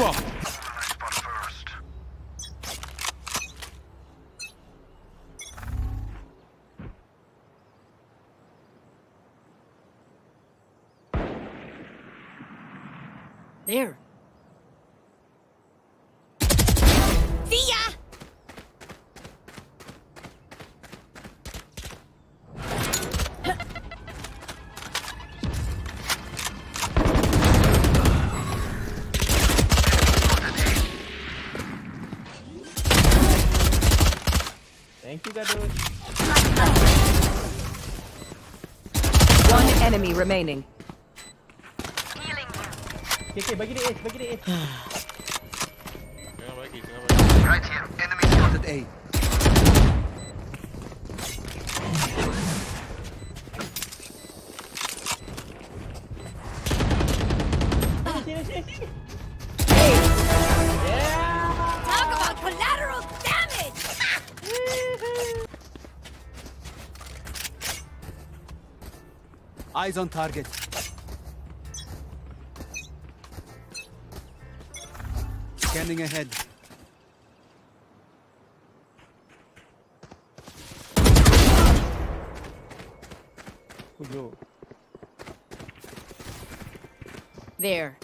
Move up! There. Thank you, Gadoot. One enemy remaining. Okay, okay, bagi dia ace, bagi dia ace. Tengah bagi, tengah bagi. Right here. Enemy spotted A. Eyes on target. Scanning ahead. There.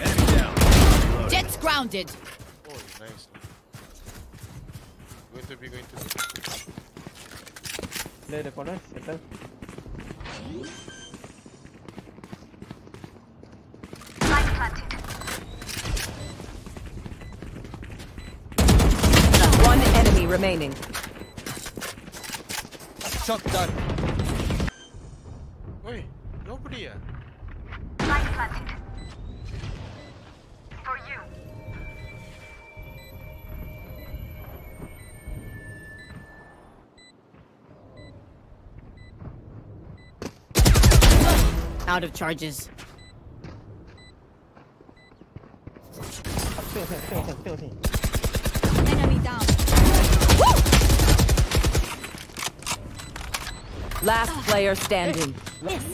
Enemy down. Jett's grounded. Oh, nice. Going to be, going to be. Play the corner, settle. One enemy remaining. Shot done. Wait, nobody here. Out of charges. Tengok, tengok, of charges. Enemy down. Last player standing. Spike.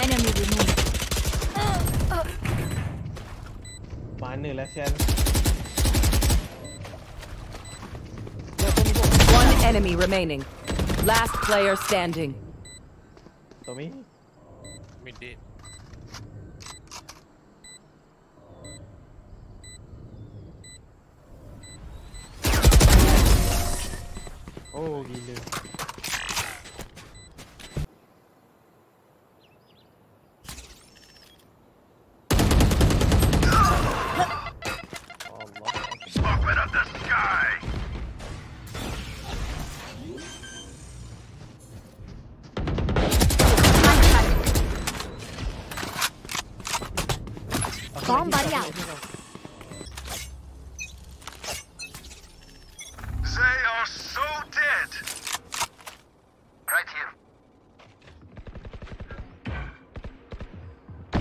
Enemy removed. Mana lah sial. Enemy remaining. Last player standing. Tommy. Mid dead. Oh, gila.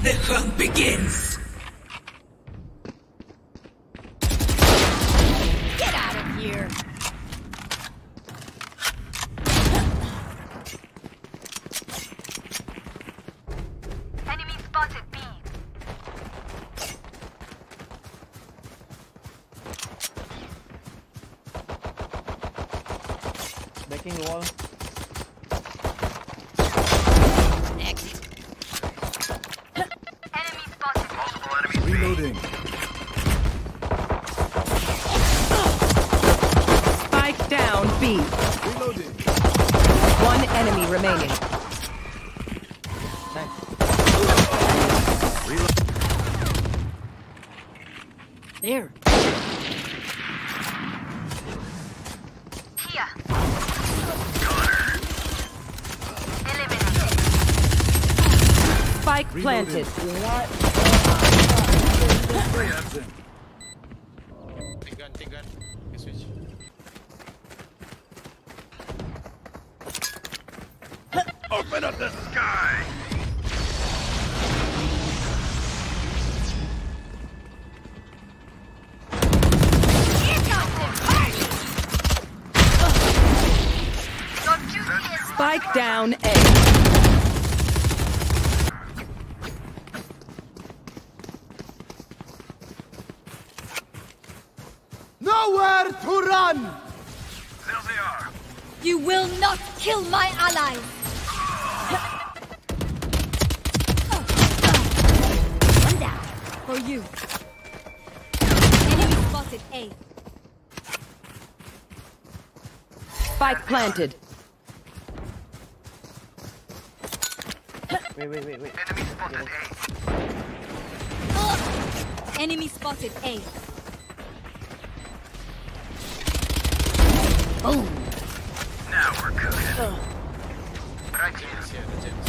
The hunt begins. Get out of here. Enemy spotted B. Backing the wall. B. Reloading. One enemy remaining. There. Here. Eliminated. Spike planted. Take Spike down A. Nowhere to run! There they are. You will not kill my ally! One down. For you. Enemy spotted A. Spike planted. Wait, wait, wait, wait. Enemy spotted A. Enemy spotted A. Boom. Now we're cooking. Right here. Yeah, the James.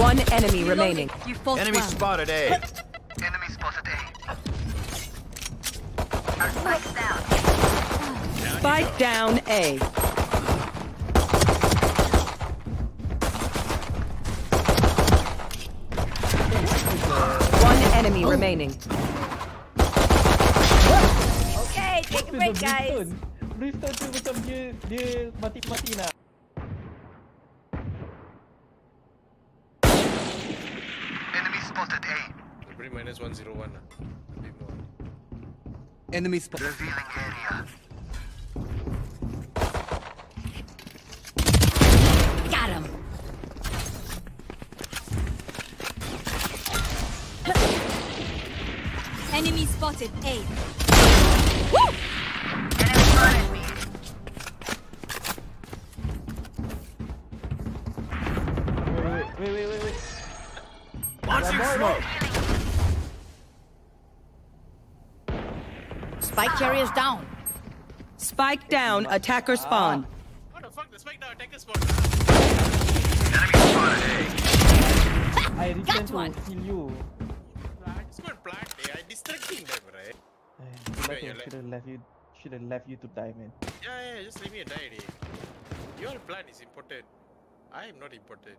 One enemy remaining. You fought Enemy well. spotted A. Enemy spotted A. Our spike's down. Spike down A. One enemy oh. remaining. Okay, take a break, guys. Brimstone. Brimstone tu macam dia dia mati-mati nak. Enemy spotted A. Every minus 101 lah. A bit more. Enemy spotted. Revealing area. Got him. Enemy spotted A. Enemy spotted B. Wait, wait, wait, wait, wait, wait. Launching smoke. Spike carriers down. Spike down. Attacker spawn. What the fuck? The spike now attacker spot. Enemy spotted I Got return to one. kill you. Plant. Just go and plant. eh. I distracting them, right? I you're should have left you. Should have left you to die, man. Yeah, yeah, just leave me and die. Your plan is important. I am not important.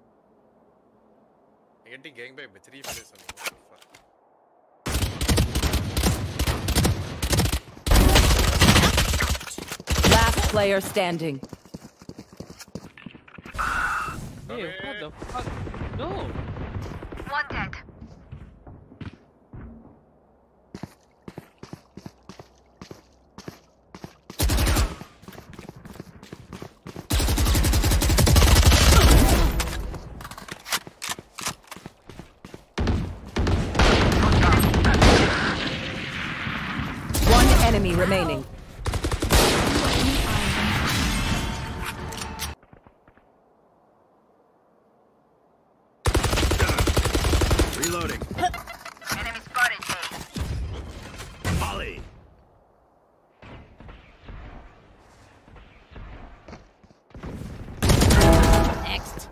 I'm getting gangbanged by three players on me. What the fuck? Last player standing. Hey, what the fuck? No! One dead. One enemy remaining. Reloading. Enemy spotted A. Molly. Next.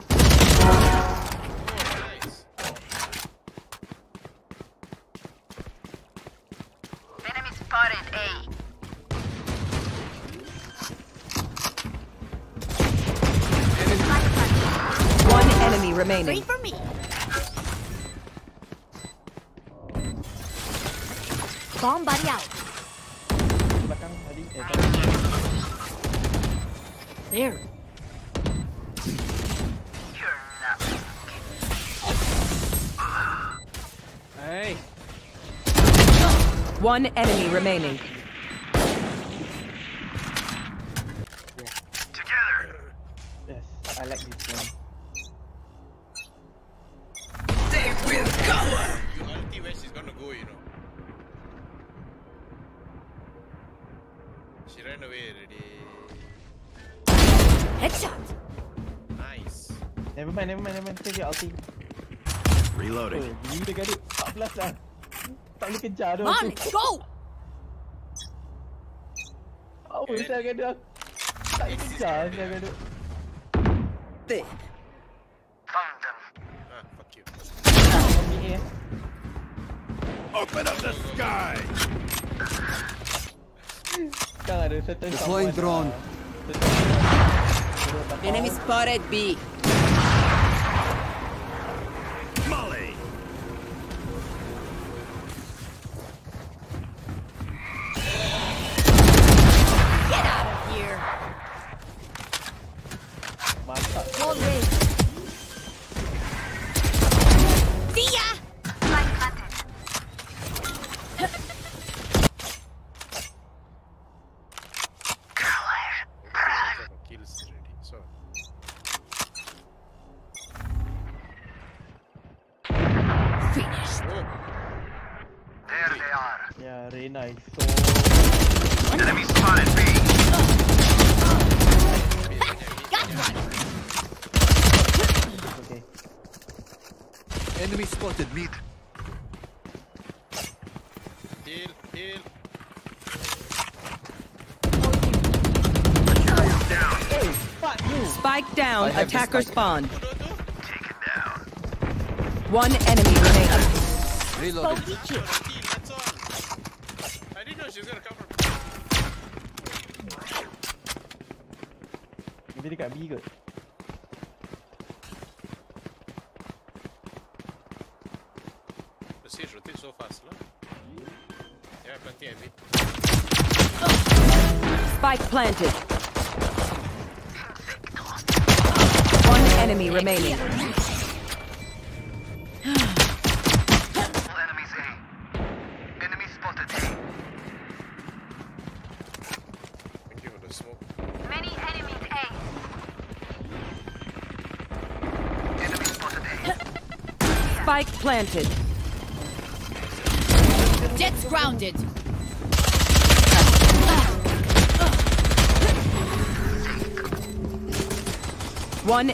Enemy spotted A. One enemy Three for me. Bomb buddy out. Belakang tadi. Tadi. There. Hey! One enemy remaining. Ran away already. Headshot. Nice. Never mind, never mind, never mind. Take your ulti. Oh, Reloading. gila gaduh. 14 dah. Tak boleh kejar tu. Come on, let's go. Apa saya gaduh? Tak boleh kejar saya gaduh. Found them. Ah, fuck you. Open up the sky. Sekarang ada certain Deploying drone. Enemy spotted B. Finished. There they are. Yeah, Reyna is so. Enemy spotted B. Got one. Okay. Enemy spotted mid. heal, heal. Hey. Spike down. I have Attacker spike. spawn. One enemy remaining. Reloading. I didn't know she was gonna cover. Dia dekat B kot. So fast, lah. Yeah, plenty it. Spike planted. One enemy remaining. Spike planted. Jett's grounded. One